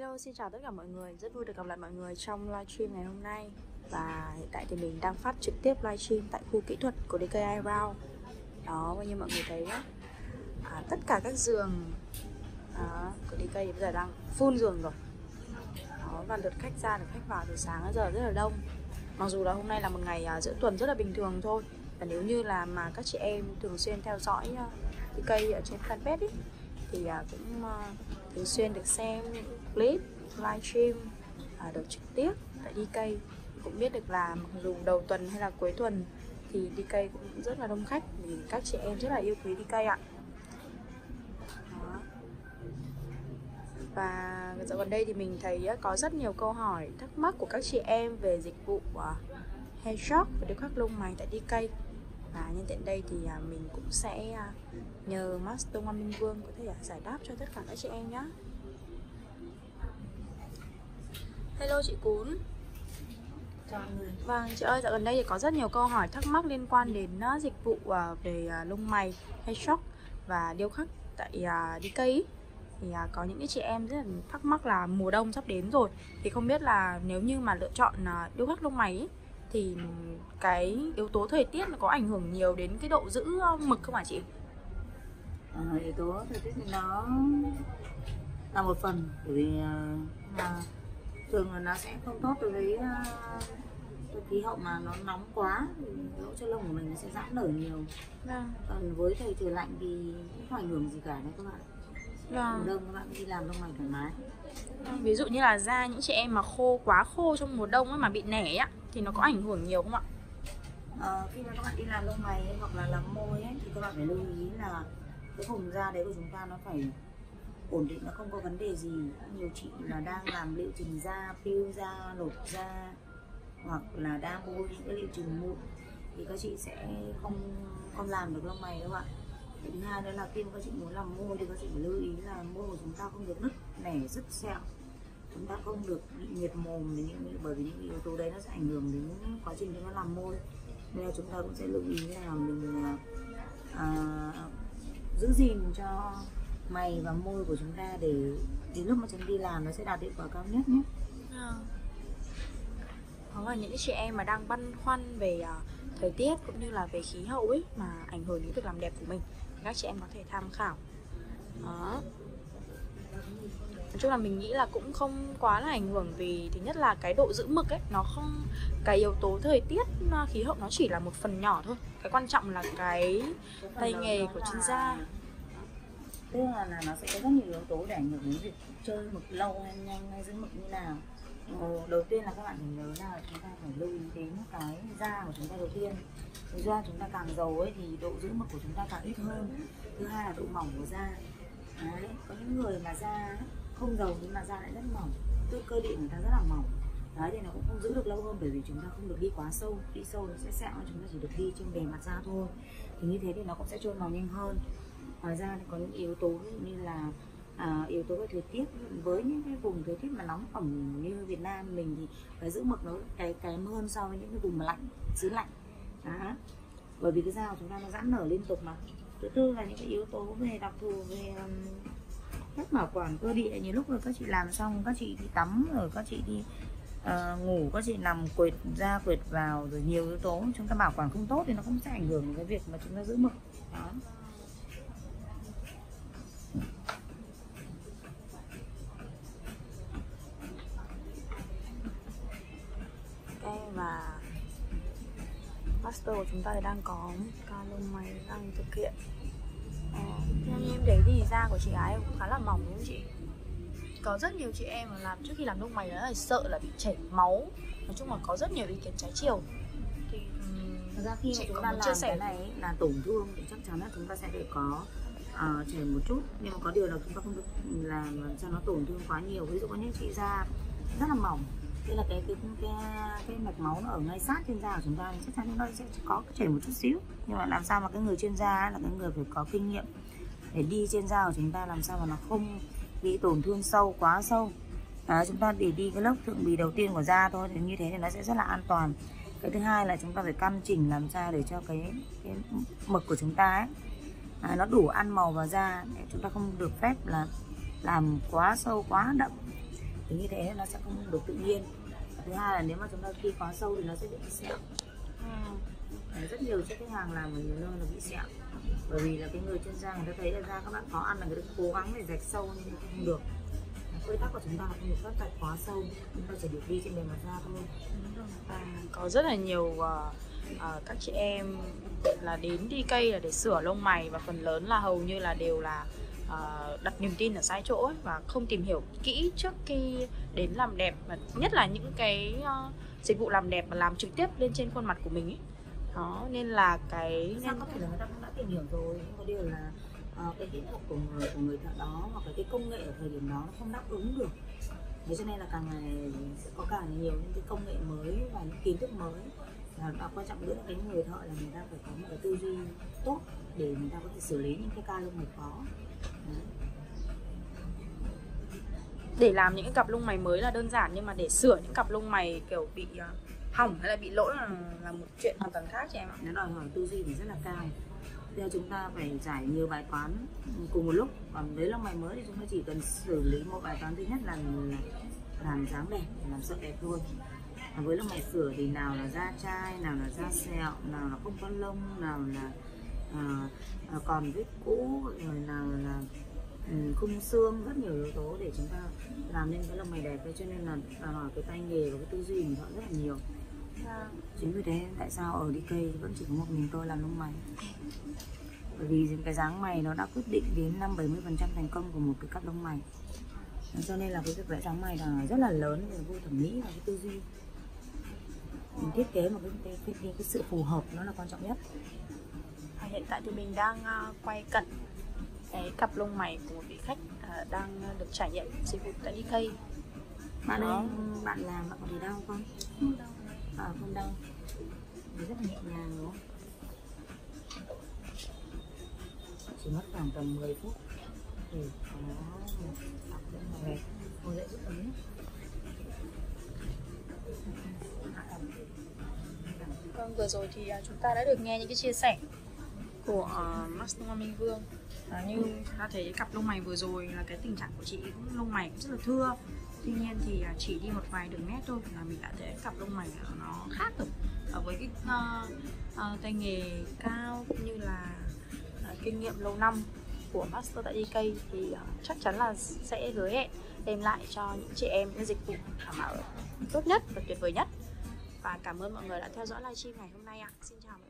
Hello, xin chào tất cả mọi người. Rất vui được gặp lại mọi người trong livestream ngày hôm nay. Và hiện tại thì mình đang phát trực tiếp livestream tại khu kỹ thuật của DKI Round. Đó, và như mọi người thấy đó. à, tất cả các giường đó, của DK thì bây giờ đang full giường rồi. Đó, và lượt khách ra, lượt khách vào từ sáng đến giờ rất là đông. Mặc dù là hôm nay là một ngày à, giữa tuần rất là bình thường thôi. Và nếu như là mà các chị em thường xuyên theo dõi à, uh, DK ở trên fanpage ý, thì à, cũng uh, thường xuyên được xem những clip livestream à, được trực tiếp tại DK cũng biết được là mặc dù đầu tuần hay là cuối tuần thì DK cũng rất là đông khách vì các chị em rất là yêu quý DK ạ. Đó. và dạo gần đây thì mình thấy có rất nhiều câu hỏi thắc mắc của các chị em về dịch vụ à, hair shop và điêu khắc lông mày tại DK và nhân tiện đây thì uh, mình cũng sẽ uh, nhờ Master Ngoan Minh Vương có thể uh, giải đáp cho tất cả các chị em nhé Hello chị Cún. Vâng chị ơi, dạo gần đây thì có rất nhiều câu hỏi thắc mắc liên quan đến dịch vụ về lông mày hay shop và điêu khắc tại DK ý. Thì có những cái chị em rất là thắc mắc là mùa đông sắp đến rồi. Thì không biết là nếu như mà lựa chọn điêu khắc lông mày ý, thì cái yếu tố thời tiết nó có ảnh hưởng nhiều đến cái độ giữ uh, mực không hả chị? à, yếu tố thời tiết thì nó là một phần bởi vì uh, là thường là nó sẽ không tốt đối với uh, khí hậu mà nó nóng quá thì lỗ chân lông của mình nó sẽ giãn nở nhiều. Vâng, còn với thời trời lạnh thì không có ảnh hưởng gì cả đấy các bạn. Mùa vâng. đông các bạn đi làm lông mày thoải mái. Ví dụ như là da những chị em mà khô quá khô trong mùa đông ấy mà bị nẻ á thì nó có ảnh hưởng nhiều không ạ? À, khi mà các bạn đi làm lông mày ấy, hoặc là làm môi ấy, thì các bạn phải lưu ý là cái vùng da đấy của chúng ta nó phải ổn định nó không có vấn đề gì. Nhiều chị là đang làm liệu trình da peel da lột da hoặc là đang bôi những cái liệu trình mụn thì các chị sẽ không không làm được lông mày đâu ạ. Thứ hai nữa là khi mà các chị muốn làm môi thì các chị phải lưu ý là môi của chúng ta không được nứt nẻ rất sẹo chúng ta không được bị nhiệt mồm vì những bởi vì những yếu tố đấy nó sẽ ảnh hưởng đến quá trình chúng ta làm môi. Nên là chúng ta cũng sẽ lưu ý là mình à, à giữ gìn cho mày và môi của chúng ta để đến lúc mà chúng đi làm nó sẽ đạt hiệu quả cao nhất nhé. Vâng. Đó là những chị em mà đang băn khoăn về à, thời tiết cũng như là về khí hậu ấy mà ảnh hưởng đến việc làm đẹp của mình thì các chị em có thể tham khảo. Nói chung là mình nghĩ là cũng không quá là ảnh hưởng vì thứ nhất là cái độ giữ mực ấy nó không cái yếu tố thời tiết khí hậu nó chỉ là một phần nhỏ thôi. Cái quan trọng là cái tay nghề của chuyên gia. tức là, là nó sẽ có rất nhiều yếu tố để ảnh hưởng đến việc chơi mực lâu hay nhanh hay giữ mực như nào ừ, đầu tiên là các bạn phải nhớ là chúng ta phải lưu ý đến cái da của chúng ta đầu tiên da chúng ta càng dầu ấy thì độ giữ mực của chúng ta càng ít hơn thứ hai là độ mỏng của da Đấy, có những người mà da không dầu nhưng mà da lại rất mỏng. Tức cơ địa người ta rất là mỏng. Đấy thì nó cũng không giữ được lâu hơn bởi vì chúng ta không được đi quá sâu. Đi sâu nó sẽ sẹo chúng ta chỉ được đi trên bề mặt da thôi. Thì như thế thì nó cũng sẽ trôi màu nhanh hơn. Ngoài ra thì có những yếu tố như là à, yếu tố về thời tiết. Với những cái vùng thời tiết mà nóng ẩm như Việt Nam mình thì cái giữ mực nó cái kém hơn so với những cái vùng mà lạnh xứ lạnh. Đó. Bởi vì cái da của chúng ta nó giãn nở liên tục mà. Thứ tư là những cái yếu tố về đặc thù về um, cách bảo quản cơ địa. Nhiều lúc rồi các chị làm xong các chị đi tắm rồi các chị đi uh, ngủ các chị nằm quệt ra quệt vào rồi nhiều yếu tố. Chúng ta bảo quản không tốt thì nó cũng sẽ ảnh hưởng đến cái việc mà chúng ta giữ mực. Đó. Và master của chúng ta thì đang có ca đang thực hiện thấy thì da của chị gái cũng khá là mỏng đúng không chị? Có rất nhiều chị em mà làm trước khi làm lông mày đó là sợ là bị chảy máu. Nói chung là có rất nhiều ý kiến trái chiều. Thì ừm, Thật ra khi Chị chúng ta làm chia sẻ cái này ấy, là tổn thương thì chắc chắn là chúng ta sẽ phải có uh, chảy một chút. Nhưng mà có điều là chúng ta không được làm cho nó tổn thương quá nhiều. Ví dụ có những chị da rất là mỏng thế là cái cái cái cái mạch máu nó ở ngay sát trên da của chúng ta thì chắc chắn nó sẽ có chảy một chút xíu. Nhưng mà làm sao mà cái người chuyên gia là cái người phải có kinh nghiệm để đi trên da của chúng ta làm sao mà nó không bị tổn thương sâu quá sâu. Đó, chúng ta để đi cái lớp thượng bì đầu tiên của da thôi thì như thế thì nó sẽ rất là an toàn. Cái thứ hai là chúng ta phải căn chỉnh làm sao để cho cái, cái mực của chúng ta ấy à, nó đủ ăn màu vào da. Để chúng ta không được phép là làm quá sâu quá đậm. Thì như thế nó sẽ không được tự nhiên. Thứ hai là nếu mà chúng ta khi quá sâu thì nó sẽ bị sẹo. Ừ. Rất nhiều cho khách hàng làm ở nhiều nơi là bị sẹo bởi vì là cái người chuyên gia người ta thấy là da các bạn khó ăn là người ta cố gắng để rạch sâu nhưng mà không được. Quy tắc của chúng ta không được cắt rạch quá sâu chúng ta chỉ được đi trên bề mặt da thôi. Và có rất là nhiều uh, uh, các chị em là đến đi cây là để sửa lông mày và phần lớn là hầu như là đều là uh, đặt niềm tin ở sai chỗ ấy, và không tìm hiểu kỹ trước khi đến làm đẹp và nhất là những cái uh, dịch vụ làm đẹp mà làm trực tiếp lên trên khuôn mặt của mình ấy. Đó nên là cái Sao có thể là người ta đã tìm hiểu rồi. Nhưng có điều là uh, cái kỹ thuật của người của người thợ đó hoặc là cái công nghệ ở thời điểm đó nó không đáp ứng được. Thế cho nên là càng ngày sẽ có càng nhiều những cái công nghệ mới và những kiến thức mới. Và, và quan trọng nữa là cái người thợ là người ta phải có một cái tư duy tốt để người ta có thể xử lý những cái ca lông mày khó. Đấy. để làm những cái cặp lông mày mới là đơn giản nhưng mà để sửa những cặp lông mày kiểu bị uh, hỏng hay là bị lỗi là là một chuyện hoàn toàn khác chị em ạ. Nó đòi hỏi tư duy thì rất là cao theo chúng ta phải giải nhiều bài toán cùng một lúc. Còn đấy lông mày mới thì chúng ta chỉ cần xử lý một bài toán thứ nhất là, làm dáng đẹp làm sợ đẹp thôi. Còn với lông mày sửa thì nào là da chai nào là da sẹo nào là không có lông nào là à, à, còn vết cũ rồi nào là ừ, khung xương rất nhiều yếu tố để chúng ta làm nên cái lông mày đẹp. Cho nên là đòi hỏi cái tay nghề và cái tư duy mình họ rất là nhiều chính vì thế tại sao ở đi cây vẫn chỉ có một mình tôi làm lông mày? Bởi vì cái dáng mày nó đã quyết định đến năm 70 phần trăm thành công của một cái cắt lông mày. Cho nên là cái việc vẽ dáng mày là rất là lớn về vô thẩm mỹ và cái tư duy. Mình thiết kế một cái cái, cái, cái, cái sự phù hợp nó là quan trọng nhất. À, hiện tại thì mình đang uh, quay cận cái cặp lông mày của một vị khách uh, đang được trải nghiệm dịch vụ tại DK bạn ấy bạn làm bạn có thấy đau không? Không đau à, không đau rất là nhẹ nhàng đúng không? Chỉ mất khoảng tầm 10 phút. Thì có học rất là đẹp. Cô dạy rất ấm Vâng, vừa rồi thì chúng ta đã được nghe những cái chia sẻ của uh, Master Minh Vương. À, như ta thấy cặp lông mày vừa rồi là cái tình trạng của chị cũng lông mày cũng rất là thưa tuy nhiên thì à, chỉ đi một vài đường nét thôi là mình đã thấy cặp lông mày nó khác rồi. Ở với cái uh, uh, tay nghề cao cũng như là uh, kinh nghiệm lâu năm của master tại DK thì uh, chắc chắn là sẽ hứa hẹn đem lại cho những chị em những dịch vụ đảm bảo tốt nhất và tuyệt vời nhất. Và cảm ơn mọi người đã theo dõi livestream ngày hôm nay ạ. Xin chào mọi người.